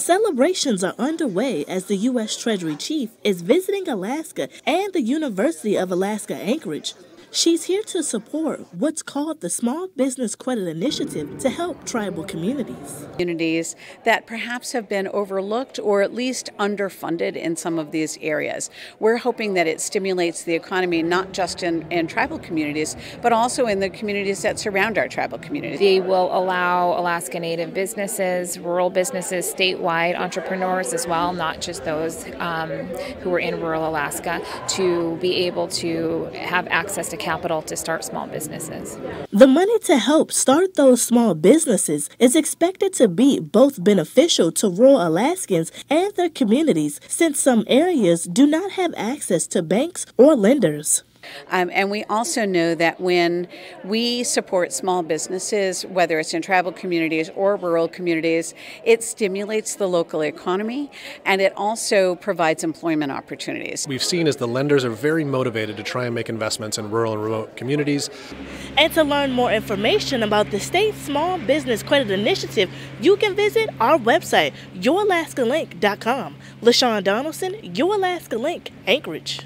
Celebrations are underway as the U.S. Treasury Chief is visiting Alaska and the University of Alaska Anchorage. She's here to support what's called the Small Business Credit Initiative to help tribal communities. Communities that perhaps have been overlooked or at least underfunded in some of these areas. We're hoping that it stimulates the economy not just in, in tribal communities, but also in the communities that surround our tribal communities. They will allow Alaska Native businesses, rural businesses, statewide entrepreneurs as well, not just those um, who are in rural Alaska, to be able to have access to capital to start small businesses. The money to help start those small businesses is expected to be both beneficial to rural Alaskans and their communities since some areas do not have access to banks or lenders. Um, and we also know that when we support small businesses, whether it's in tribal communities or rural communities, it stimulates the local economy and it also provides employment opportunities. We've seen as the lenders are very motivated to try and make investments in rural and remote communities. And to learn more information about the state Small Business Credit Initiative, you can visit our website, youralaskalink.com. LaShawn Donaldson, Your Alaska Link, Anchorage.